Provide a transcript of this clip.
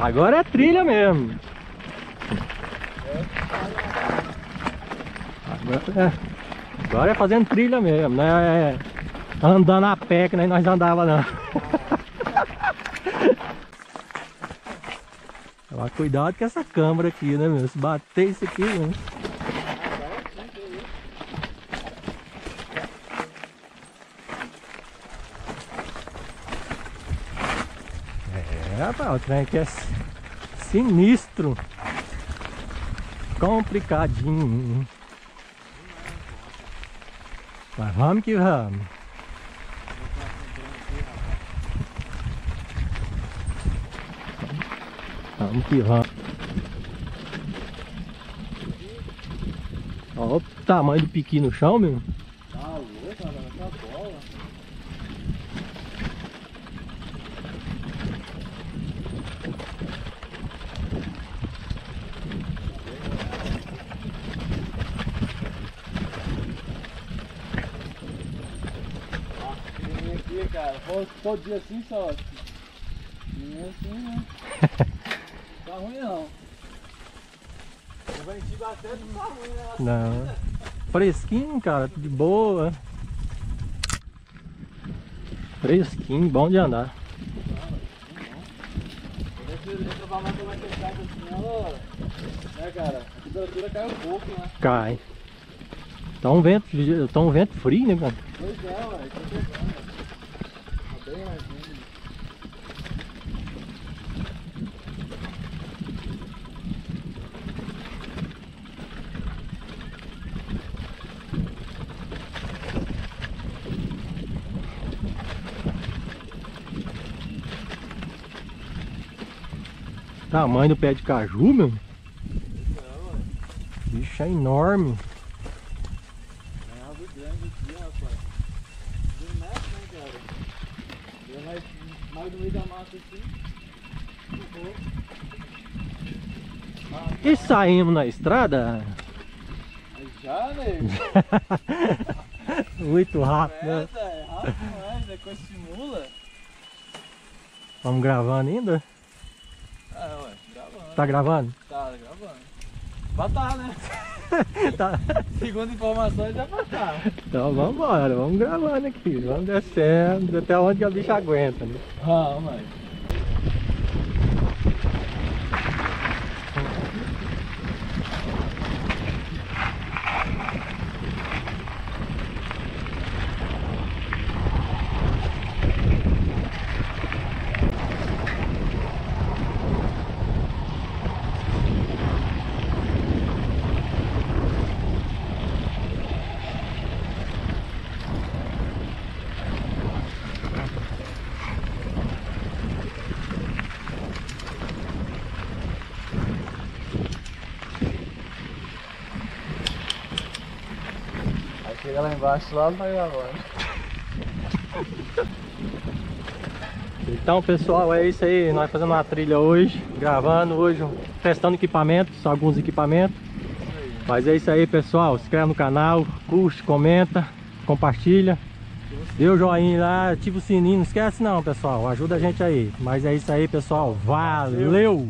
Agora é trilha mesmo. Agora é, agora é fazendo trilha mesmo, né? É andando a pé que nem nós andava não. Mas cuidado com essa câmera aqui, né, meu? Se bater isso aqui, né? É, rapaz, o trem aqui é sinistro. Complicadinho. Mas vamos que vamos. Vamos que vamos. Olha o tamanho do piqui no chão, meu. Aqui, cara. Todo, todo dia assim só. Não é assim, né? tá ruim não. Ventinho batendo não tá ruim, né? Não. Fresquinho, cara, de boa. Fresquinho, bom de andar. Assim, ela. Né, cara? A temperatura cai um pouco, né? Cai. Tá um vento, tá um vento frio, né, cara? Pois é, ué. Tá. Tá bem mais lindo. Tamanho do pé de caju, meu. Bicho é enorme. É árvore grande aqui, rapaz. Não mexe, né, cara? Deu mais, mais no meio da massa assim. Ferrou. Ah, E saímos na estrada? Já, né? Muito rápido, né? Essa é rápido demais, né? Com esse mula. Vamos gravando ainda? Ah, ué, gravando. Tá gravando? Tá, gravando. Pra tá, né? tá. Segundo informações, é pra tá. Então vamos embora, vamos gravando aqui. Vamos descendo até onde a bicha aguenta, né? Ah, mãe. Chega lá embaixo, lá tá gravando. Então pessoal, é isso aí, nós fazendo uma trilha hoje, gravando hoje, testando equipamentos, alguns equipamentos. Mas é isso aí pessoal, se inscreve no canal, curte, comenta, compartilha. Dê o joinha lá, ativa o sininho, não esquece não pessoal, ajuda a gente aí. Mas é isso aí pessoal, valeu!